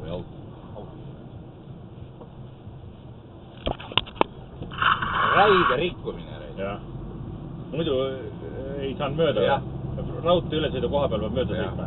või auto. räige rikkumine. jah. muidu äh, ei saanud mööda Jah.. raudtee ülesõidu koha peal peab mööda Jah. sõitma.